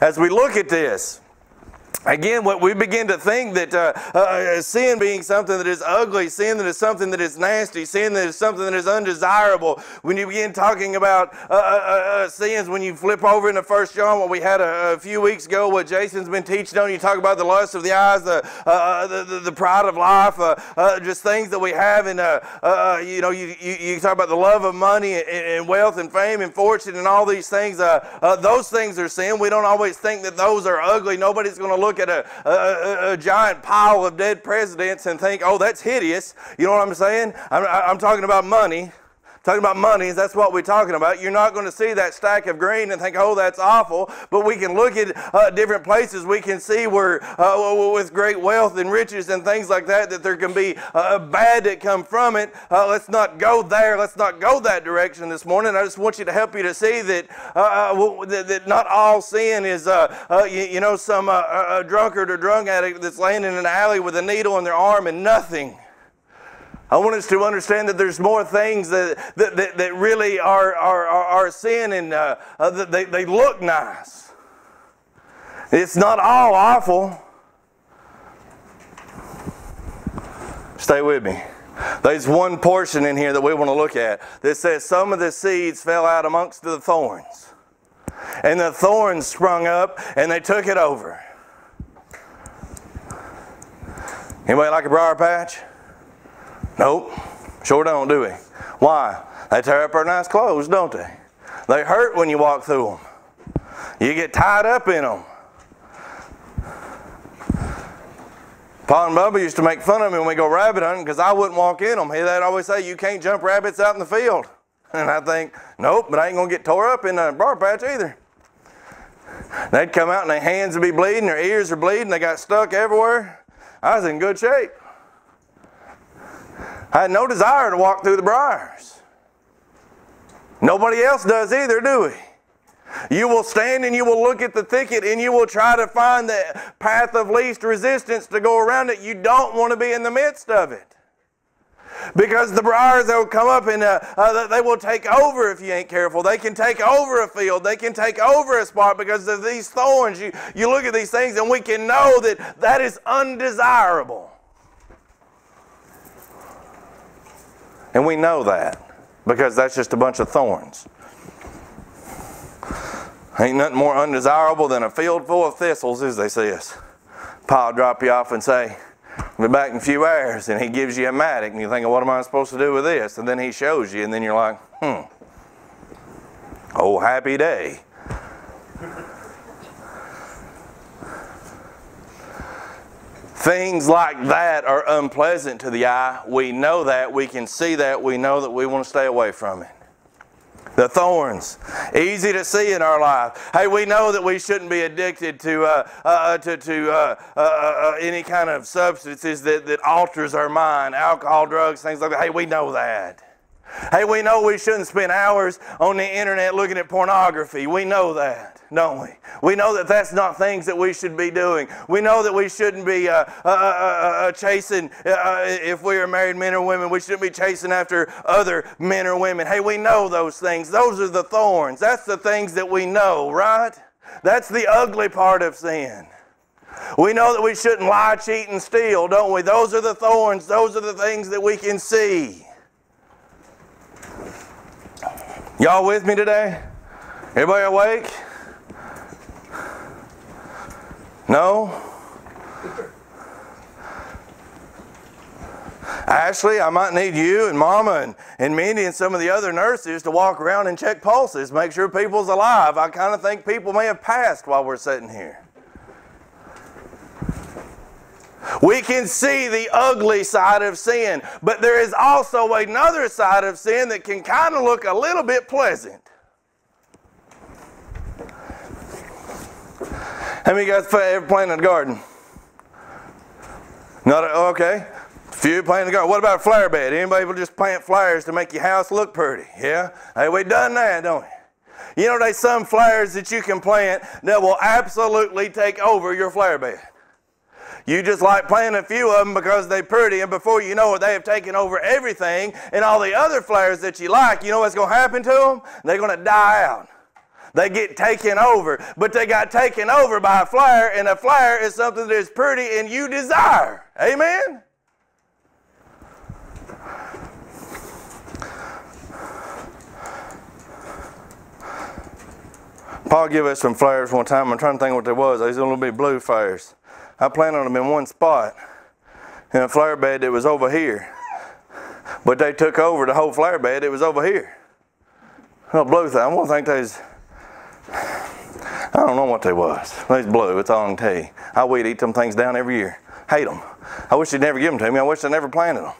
as we look at this, Again, what we begin to think that uh, uh, sin being something that is ugly, sin that is something that is nasty, sin that is something that is undesirable. When you begin talking about uh, uh, uh sins, when you flip over into First John, what we had a, a, few weeks ago, what Jason's been teaching on, you talk about the lust of the eyes, the uh, the, the, the, pride of life, just things that we have, and you know, you, you, you, talk about the love of money and, and, wealth and fame and fortune and all these things. those things are sin. We don't always think that those are ugly. Nobody's going to look look at a, a, a, giant pile of dead presidents and think, oh, that's hideous. You know what I'm saying? I'm, I'm talking about money. Talking about money, that's what we're talking about. You're not going to see that stack of green and think, oh, that's awful. But we can look at uh, different places. We can see where, uh, with great wealth and riches and things like that, that there can be uh, bad that come from it. Uh, let's not go there. Let's not go that direction this morning. I just want you to help you to see that, uh, uh, that, that, not all sin is, you, you, know, some drunkard or drug addict that's laying in an alley with a needle in their arm and nothing. I want us to understand that there's more things that, that, that, that really are, are, are, are sin and uh, uh, they, they look nice. It's not all awful. Stay with me. There's one portion in here that we want to look at that says some of the seeds fell out amongst the thorns. And the thorns sprung up and they took it over. Anybody like a briar patch? Nope, sure don't, do we? Why? They tear up our nice clothes, don't they? They hurt when you walk through them. You get tied up in them. Pa and Bubba used to make fun of me when we go rabbit hunting because I wouldn't walk in them. They'd always say, you can't jump rabbits out in the field. And I think, nope, but I ain't going to get tore up in a bar patch either. They'd come out and their hands would be bleeding, their ears are bleeding, they got stuck everywhere. I was in good shape. I had no desire to walk through the briars. Nobody else does either, do we? You will stand and you will look at the thicket and you will try to find the path of least resistance to go around it. You don't want to be in the midst of it. Because the briars that will come up and uh, uh, they will take over if you ain't careful. They can take over a field. They can take over a spot because of these thorns. You, you look at these things and we can know that that is undesirable. And we know that because that's just a bunch of thorns. Ain't nothing more undesirable than a field full of thistles, as they say. Paul drop you off and say, We'll be back in a few hours, and he gives you a mattock, and you think, what am I supposed to do with this? And then he shows you, and then you're like, hmm. Oh, happy day. Things like that are unpleasant to the eye. We know that. We can see that. We know that we want to stay away from it. The thorns, easy to see in our life. Hey, we know that we shouldn't be addicted to uh, uh, uh to, to uh, uh, uh, any kind of substances that, that alters our mind, alcohol, drugs, things like that. Hey, we know that. Hey, we know we shouldn't spend hours on the internet looking at pornography. We know that, don't we? We know that that's not things that we should be doing. We know that we shouldn't be uh, uh, uh, uh chasing, uh, if we are married men or women, we shouldn't be chasing after other men or women. Hey, we know those things. Those are the thorns. That's the things that we know, right? That's the ugly part of sin. We know that we shouldn't lie, cheat, and steal, don't we? Those are the thorns. Those are the things that we can see. Y'all with me today? Everybody awake? No? Ashley, I might need you and Mama and, and Mindy and some of the other nurses to walk around and check pulses, make sure people's alive. I kind of think people may have passed while we're sitting here. We can see the ugly side of sin, but there is also another side of sin that can kind of look a little bit pleasant. How many guys ever planted a garden? Not a, oh, okay. Few planting a garden. What about a flower bed? Anybody will just plant flowers to make your house look pretty? Yeah? Hey, we done that, don't we? You know, there's some flowers that you can plant that will absolutely take over your flower bed. You just like planting a few of them because they're pretty, and before you know it, they have taken over everything. And all the other flowers that you like, you know what's going to happen to them? They're going to die out. They get taken over, but they got taken over by a flower, and a flower is something that is pretty and you desire. Amen? Paul gave us some flowers one time. I'm trying to think what they was. These little bit blue flowers. I planted them in one spot in a flower bed that was over here. But they took over the whole flower bed. It was over here. Oh, blue thing. I want to think they's. I don't know what they was. They's blue. It's all I can tell you. I would eat them things down every year. Hate them. I wish they'd never give them to me. I wish they never planted them.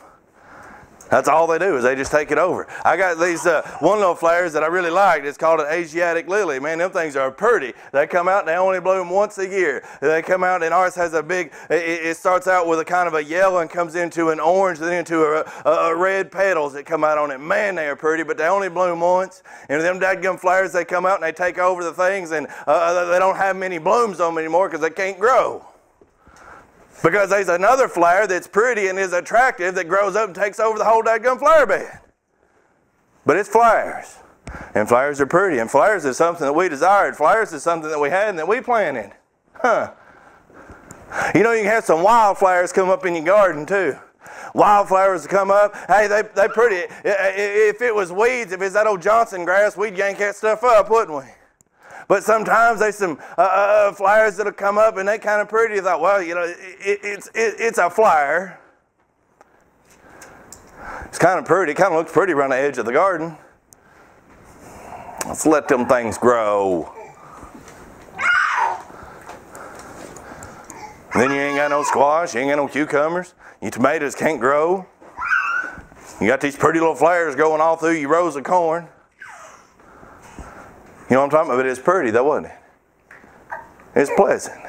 That's all they do is they just take it over. I got these uh, one little flowers that I really like. It's called an Asiatic lily. Man, them things are pretty. They come out and they only bloom once a year. They come out and ours has a big. It, it starts out with a kind of a yellow and comes into an orange, then into a, a, a, red petals that come out on it. Man, they are pretty, but they only bloom once. And them dadgum flowers, they come out and they take over the things, and uh, they don't have many blooms on them anymore because they can't grow. Because there's another flower that's pretty and is attractive that grows up and takes over the whole daggum flower bed. But it's flowers. And flowers are pretty. And flowers is something that we desired. Flowers is something that we had and that we planted. Huh. You know, you can have some wildflowers come up in your garden too. Wildflowers come up. Hey, they they pretty. If it was weeds, if it's that old Johnson grass, we'd yank that stuff up, wouldn't we? But sometimes there's some uh, uh, uh flyers that'll come up and they kind of pretty. You thought, well, you know, it, it's, it, it's a flyer. It's kind of pretty. It kind of looks pretty around the edge of the garden. Let's let them things grow. then you ain't got no squash, you ain't got no cucumbers. Your tomatoes can't grow. You got these pretty little flowers going all through your rows of corn. You know what I'm talking about? But it's pretty though, wasn't it? It's pleasant.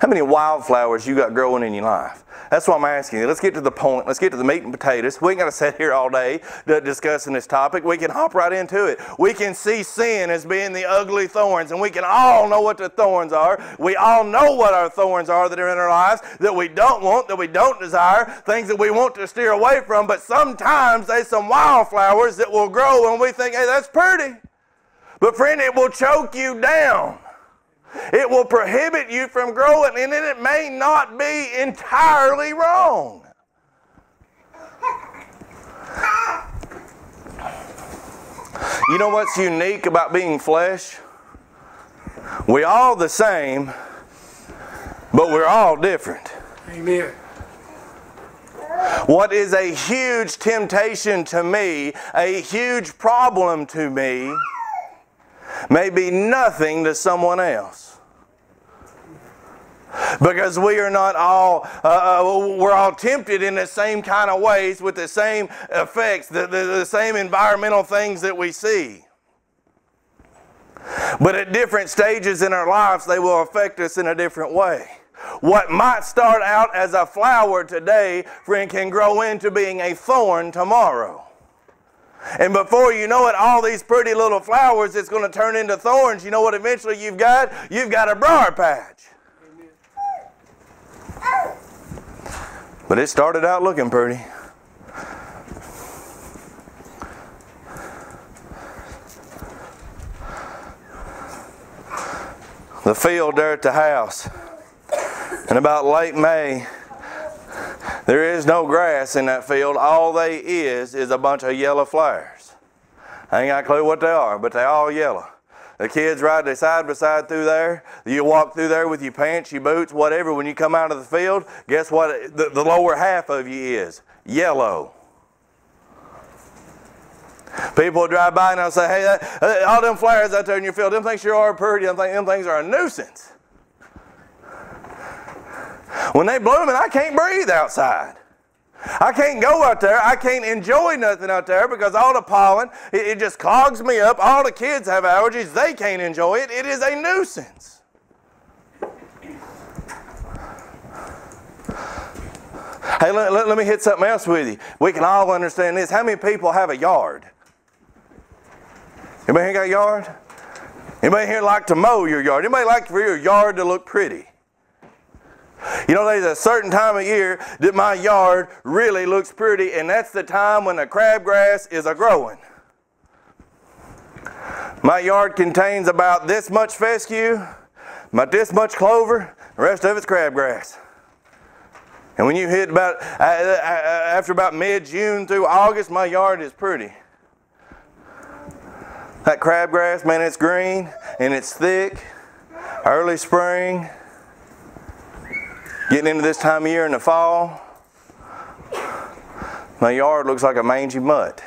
How many wildflowers you got growing in your life? That's what I'm asking you. Let's get to the point. Let's get to the meat and potatoes. We ain't got to sit here all day discussing this topic. We can hop right into it. We can see sin as being the ugly thorns, and we can all know what the thorns are. We all know what our thorns are that are in our lives that we don't want, that we don't desire, things that we want to steer away from. But sometimes there's some wildflowers that will grow, and we think, hey, that's pretty. But friend, it will choke you down. It will prohibit you from growing, and it may not be entirely wrong. You know what's unique about being flesh? We all the same, but we're all different. Amen. What is a huge temptation to me, a huge problem to me, may be nothing to someone else. Because we are not all, uh, uh, we're all tempted in the same kind of ways with the same effects, the, the, the same environmental things that we see. But at different stages in our lives, they will affect us in a different way. What might start out as a flower today, friend, can grow into being a thorn tomorrow. And before you know it, all these pretty little flowers, it's going to turn into thorns. You know what eventually you've got? You've got a briar patch. But it started out looking pretty. The field there at the house. And about late May, there is no grass in that field. All they is is a bunch of yellow flowers. I ain't got a clue what they are, but they all yellow. The kids ride they side by side through there. You walk through there with your pants, your boots, whatever. When you come out of the field, guess what? The, the lower half of you is yellow. People drive by and they'll say, "Hey, that, uh, all them flowers out there in your field, them things sure are pretty. Them, them things are a nuisance." When they blooming, I can't breathe outside. I can't go out there. I can't enjoy nothing out there because all the pollen, it, it, just clogs me up. All the kids have allergies. They can't enjoy it. It is a nuisance. Hey, let, let, let me hit something else with you. We can all understand this. How many people have a yard? Anybody here got a yard? Anybody here like to mow your yard? Anybody like for your yard to look pretty? You know, there's a certain time of year that my yard really looks pretty, and that's the time when the crabgrass is a growing. My yard contains about this much fescue, about this much clover, the rest of it's crabgrass. And when you hit about, uh, uh, after about mid-June through August, my yard is pretty. That crabgrass, man, it's green and it's thick. Early spring, getting into this time of year in the fall, my yard looks like a mangy mutt.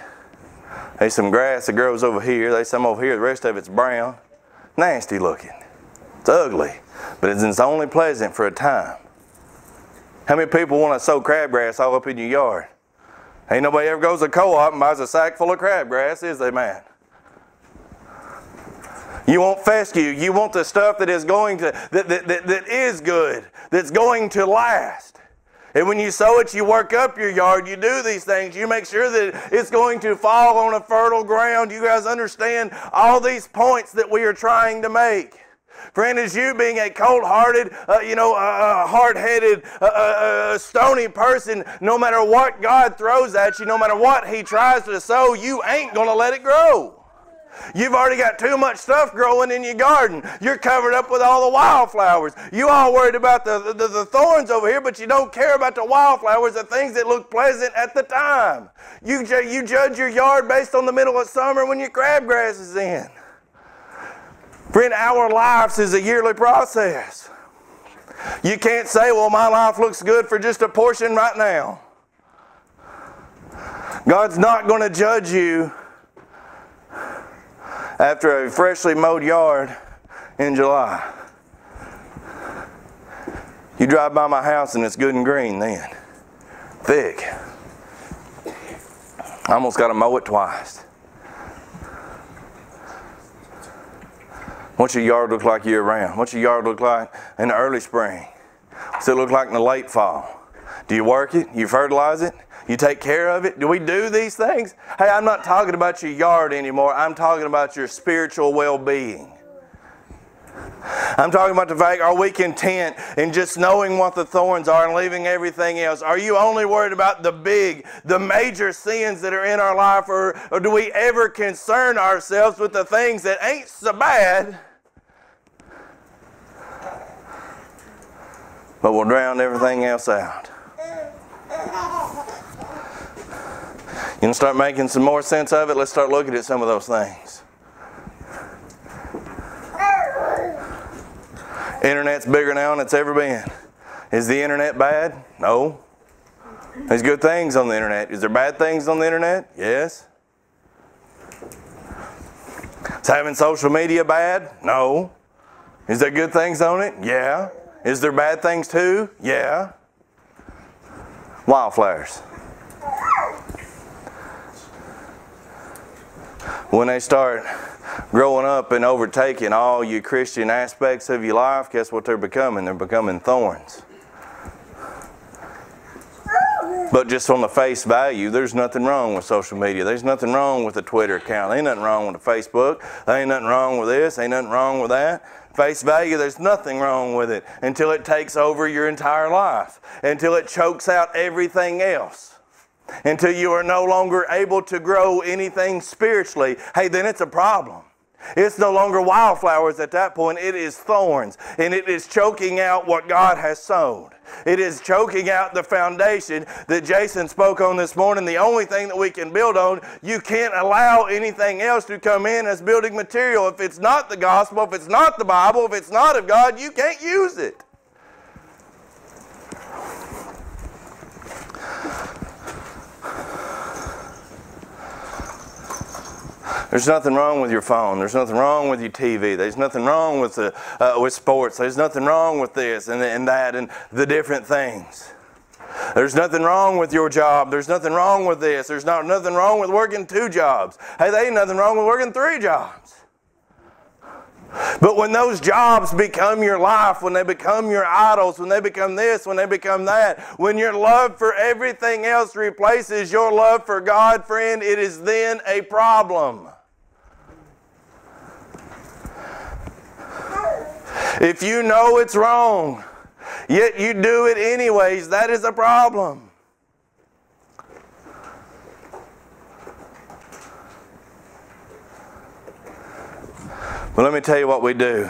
There's some grass that grows over here. There's some over here. The rest of it's brown. Nasty looking. It's ugly, but it's only pleasant for a time. How many people want to sow crabgrass all up in your yard? Ain't nobody ever goes to co-op and buys a sack full of crabgrass, is they, man? You want fescue. You want the stuff that is going to that, that, that, that is good, that's going to last. And when you sow it, you work up your yard, you do these things, you make sure that it's going to fall on a fertile ground. You guys understand all these points that we are trying to make. Friend, as you being a cold-hearted, uh, you know, uh, hard-headed, uh, uh, stony person, no matter what God throws at you, no matter what He tries to sow, you ain't going to let it grow. You've already got too much stuff growing in your garden. You're covered up with all the wildflowers. You all worried about the, the, the, thorns over here, but you don't care about the wildflowers, the things that look pleasant at the time. You, you judge your yard based on the middle of summer when your crabgrass is in. Friend, our lives is a yearly process. You can't say, well, my life looks good for just a portion right now. God's not going to judge you after a freshly mowed yard in July. You drive by my house and it's good and green then. Thick. I almost got to mow it twice. What's your yard look like year round? What's your yard look like in the early spring? What's it look like in the late fall? Do you work it? You fertilize it? You take care of it? Do we do these things? Hey, I'm not talking about your yard anymore. I'm talking about your spiritual well being. I'm talking about the fact are we content in just knowing what the thorns are and leaving everything else? Are you only worried about the big, the major sins that are in our life, or, or do we ever concern ourselves with the things that ain't so bad? But we'll drown everything else out. You know, start making some more sense of it? Let's start looking at some of those things. Internet's bigger now than it's ever been. Is the internet bad? No. There's good things on the internet. Is there bad things on the internet? Yes. Is having social media bad? No. Is there good things on it? Yeah. Is there bad things too? Yeah. Wildflowers. When they start growing up and overtaking all your Christian aspects of your life, guess what they're becoming? They're becoming thorns. But just on the face value, there's nothing wrong with social media. There's nothing wrong with a Twitter account. There ain't nothing wrong with a Facebook. There ain't nothing wrong with this. Ain't nothing wrong with that. Face value, there's nothing wrong with it until it takes over your entire life, until it chokes out everything else until you are no longer able to grow anything spiritually, hey, then it's a problem. It's no longer wildflowers at that point, it is thorns, and it is choking out what God has sown. It is choking out the foundation that Jason spoke on this morning. The only thing that we can build on, you can't allow anything else to come in as building material. If it's not the gospel, if it's not the Bible, if it's not of God, you can't use it. There's nothing wrong with your phone. There's nothing wrong with your TV. There's nothing wrong with the, uh, with sports. There's nothing wrong with this and, and that and the different things. There's nothing wrong with your job. There's nothing wrong with this. There's not nothing wrong with working two jobs. Hey, there ain't nothing wrong with working three jobs. But when those jobs become your life, when they become your idols, when they become this, when they become that, when your love for everything else replaces your love for God, friend, it is then a problem. If you know it's wrong, yet you do it anyways, that is a problem. But let me tell you what we do.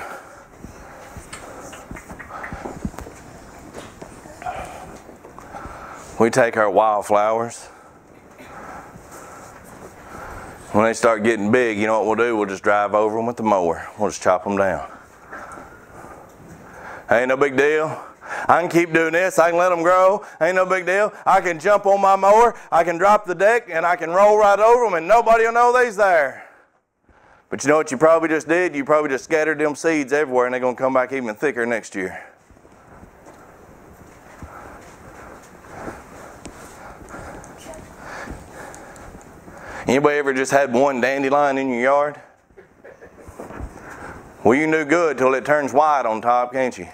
We take our wildflowers. When they start getting big, you know what we'll do? We'll just drive over them with the mower. We'll just chop them down. Ain't no big deal. I can keep doing this. I can let them grow. Ain't no big deal. I can jump on my mower. I can drop the deck and I can roll right over them and nobody will know they's there. But you know what you probably just did? You probably just scattered them seeds everywhere and they're going to come back even thicker next year. Anybody ever just had one dandelion in your yard? Well, you knew good till it turns white on top, can't you?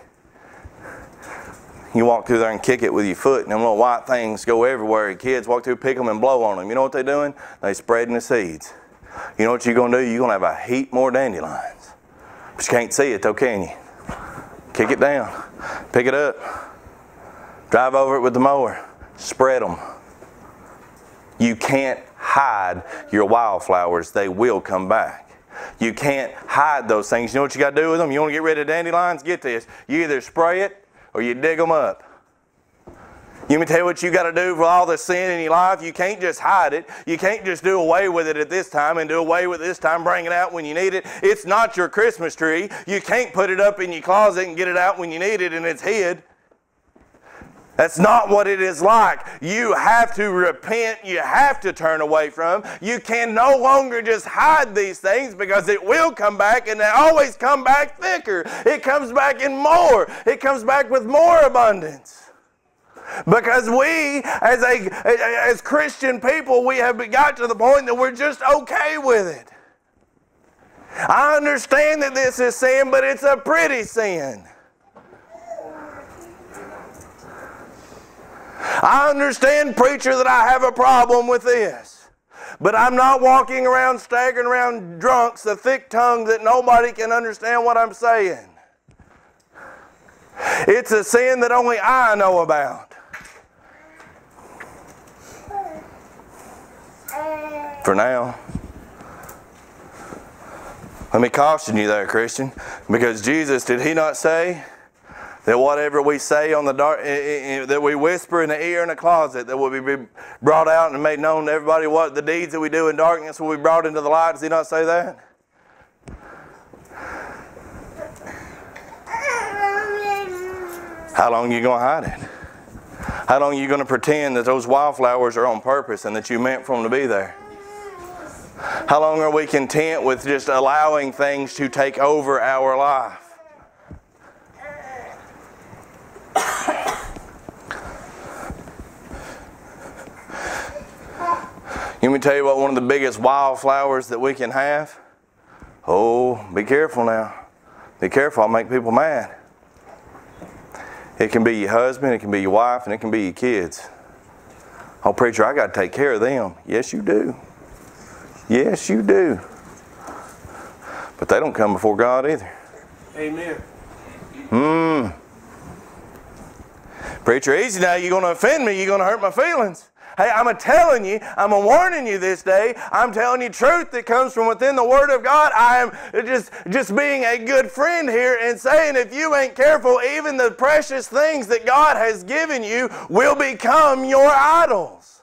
You walk through there and kick it with your foot, and them little white things go everywhere. Kids walk through, pick them, and blow on them. You know what they're doing? They're spreading the seeds. You know what you're going to do? You're going to have a heap more dandelions. But you can't see it, though, can you? Kick it down. Pick it up. Drive over it with the mower. Spread them. You can't hide your wildflowers. They will come back. You can't hide those things. You know what you got to do with them? You want to get rid of dandelions? Get this. You either spray it or you dig them up. You me tell you what you got to do for all the sin in your life. You can't just hide it. You can't just do away with it at this time and do away with it this time, bring it out when you need it. It's not your Christmas tree. You can't put it up in your closet and get it out when you need it and it's hid. That's not what it is like. You have to repent. You have to turn away from. You can no longer just hide these things because it will come back and they always come back thicker. It comes back in more. It comes back with more abundance. Because we, as a as Christian people, we have got to the point that we're just okay with it. I understand that this is sin, but it's a pretty sin. I understand, preacher, that I have a problem with this. But I'm not walking around staggering around drunks, a thick tongue that nobody can understand what I'm saying. It's a sin that only I know about. For now. Let me caution you there, Christian, because Jesus, did he not say, that whatever we say on the dark, eh, eh, eh, that we whisper in the ear in the closet, that will be brought out and made known to everybody what the deeds that we do in darkness will be brought into the light. Does he not say that? How long are you going to hide it? How long are you going to pretend that those wildflowers are on purpose and that you meant for them to be there? How long are we content with just allowing things to take over our life? Let me tell you what one of the biggest wildflowers that we can have? Oh, be careful now. Be careful, I'll make people mad. It can be your husband, it can be your wife, and it can be your kids. Oh, preacher, I got to take care of them. Yes, you do. Yes, you do. But they don't come before God either. Amen. Hmm. Preacher, easy now. You're going to offend me. You're going to hurt my feelings. Hey, I'm telling you, I'm warning you this day. I'm telling you truth that comes from within the Word of God. I am just, just being a good friend here and saying if you ain't careful, even the precious things that God has given you will become your idols.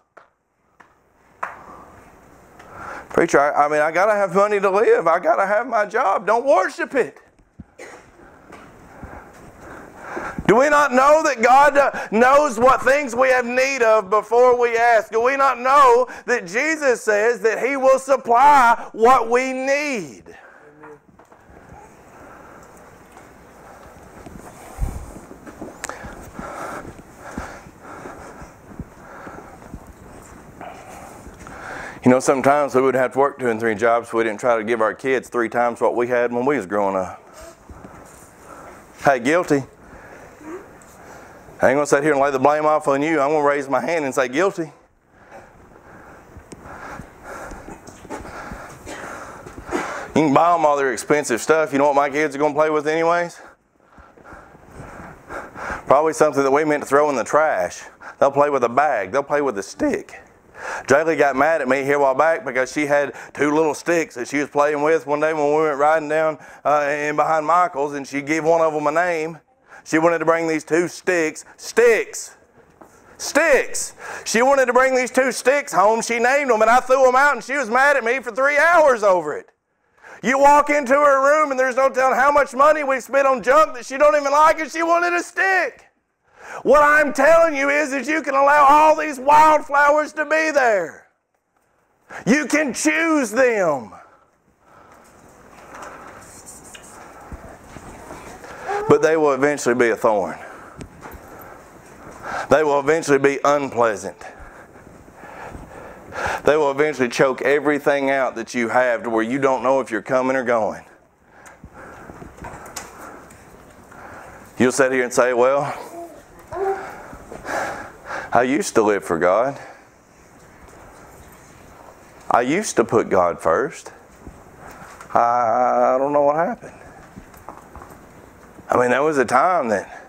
Preacher, I, I mean, I got to have money to live. I got to have my job. Don't worship it. Do we not know that God uh, knows what things we have need of before we ask? Do we not know that Jesus says that He will supply what we need? You know, sometimes we would have to work two and three jobs we didn't try to give our kids three times what we had when we was growing up. Hey, guilty. I ain't going to sit here and lay the blame off on you. I'm going to raise my hand and say guilty. You can buy them all their expensive stuff. You know what my kids are going to play with, anyways? Probably something that we meant to throw in the trash. They'll play with a bag, they'll play with a stick. Jaylee got mad at me here a while back because she had two little sticks that she was playing with one day when we went riding down uh, in behind Michael's, and she gave one of them a name. She wanted to bring these two sticks, sticks, sticks. She wanted to bring these two sticks home. She named them, and I threw them out, and she was mad at me for three hours over it. You walk into her room, and there's no telling how much money we've spent on junk that she don't even like, and she wanted a stick. What I'm telling you is that you can allow all these wildflowers to be there. You can choose them. But they will eventually be a thorn. They will eventually be unpleasant. They will eventually choke everything out that you have to where you don't know if you're coming or going. You'll sit here and say, Well, I used to live for God. I used to put God first. I don't know what happened. I mean, there was a time that,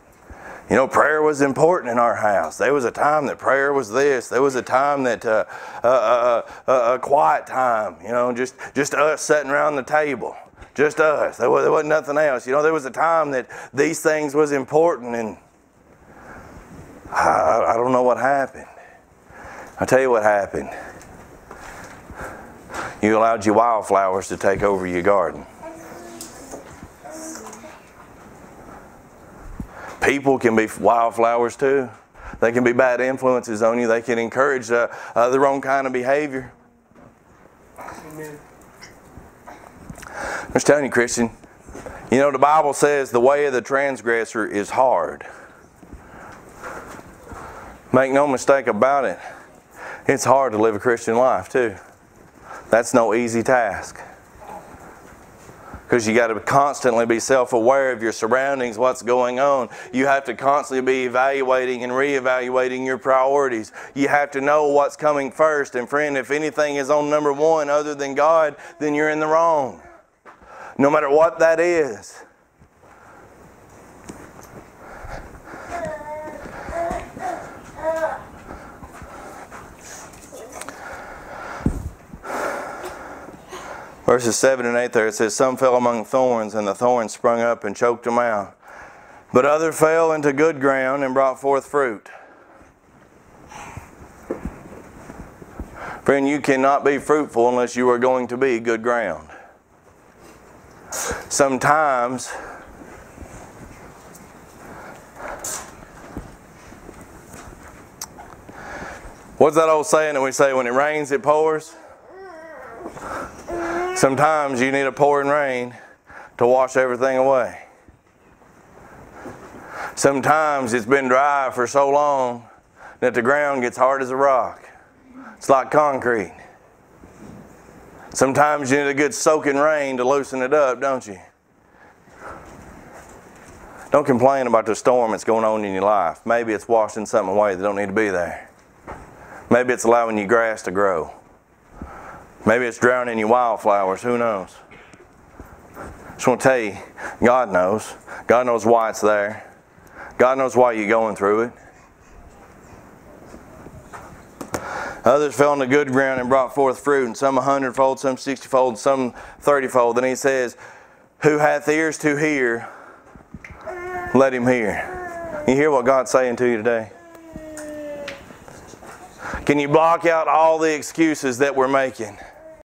you know, prayer was important in our house. There was a time that prayer was this. There was a time that uh, uh, uh, uh a quiet time, you know, just just us sitting around the table, just us. There, was, there wasn't nothing else. You know, there was a time that these things was important, and I, I don't know what happened. I'll tell you what happened. You allowed your wildflowers to take over your garden. People can be wildflowers too. They can be bad influences on you. They can encourage uh, uh, the wrong kind of behavior. Amen. I'm just telling you, Christian, you know, the Bible says the way of the transgressor is hard. Make no mistake about it, it's hard to live a Christian life, too. That's no easy task. Because you got to constantly be self aware of your surroundings, what's going on. You have to constantly be evaluating and reevaluating your priorities. You have to know what's coming first. And, friend, if anything is on number one other than God, then you're in the wrong. No matter what that is. Verses 7 and 8 there it says, Some fell among thorns, and the thorns sprung up and choked them out. But other fell into good ground and brought forth fruit. Friend, you cannot be fruitful unless you are going to be good ground. Sometimes What's that old saying that we say when it rains, it pours? Sometimes you need a pouring rain to wash everything away. Sometimes it's been dry for so long that the ground gets hard as a rock. It's like concrete. Sometimes you need a good soaking rain to loosen it up, don't you? Don't complain about the storm that's going on in your life. Maybe it's washing something away that don't need to be there. Maybe it's allowing your grass to grow. Maybe it's drowning your wildflowers. Who knows? Just want to tell you, God knows. God knows why it's there. God knows why you're going through it. Others fell on the good ground and brought forth fruit, and some a hundredfold, some sixtyfold, some thirtyfold. Then he says, Who hath ears to hear, let him hear. You hear what God's saying to you today? Can you block out all the excuses that we're making?